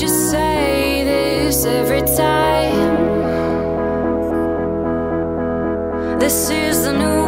you say this every time? This is the new.